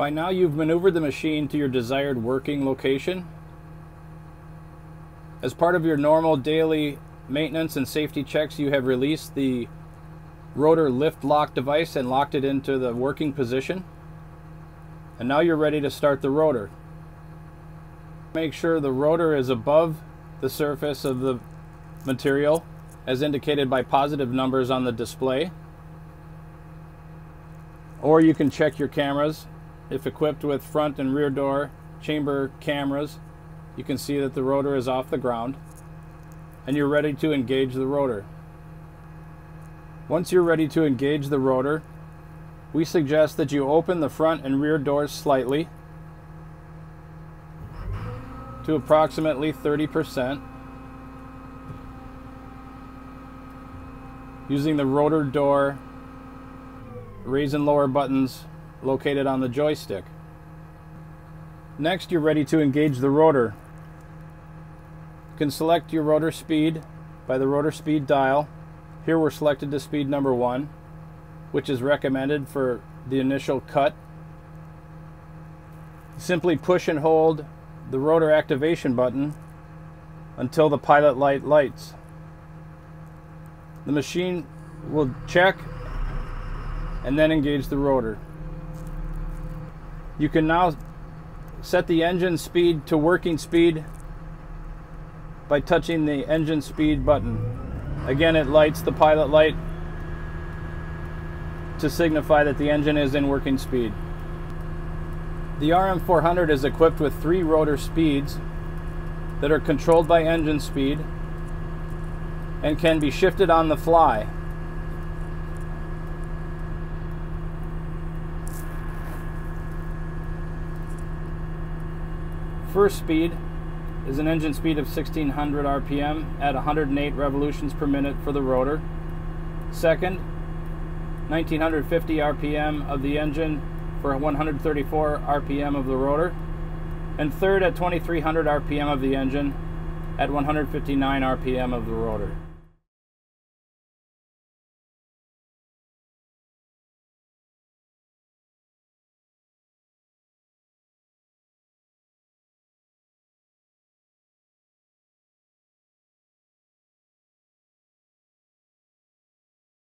By now you've maneuvered the machine to your desired working location. As part of your normal daily maintenance and safety checks, you have released the rotor lift lock device and locked it into the working position. And now you're ready to start the rotor. Make sure the rotor is above the surface of the material as indicated by positive numbers on the display. Or you can check your cameras. If equipped with front and rear door chamber cameras, you can see that the rotor is off the ground and you're ready to engage the rotor. Once you're ready to engage the rotor, we suggest that you open the front and rear doors slightly to approximately 30% using the rotor door raise and lower buttons located on the joystick. Next, you're ready to engage the rotor. You can select your rotor speed by the rotor speed dial. Here we're selected to speed number one, which is recommended for the initial cut. Simply push and hold the rotor activation button until the pilot light lights. The machine will check and then engage the rotor. You can now set the engine speed to working speed by touching the engine speed button. Again, it lights the pilot light to signify that the engine is in working speed. The RM400 is equipped with three rotor speeds that are controlled by engine speed and can be shifted on the fly. First speed is an engine speed of 1600 RPM at 108 revolutions per minute for the rotor. Second, 1950 RPM of the engine for 134 RPM of the rotor. And third at 2300 RPM of the engine at 159 RPM of the rotor.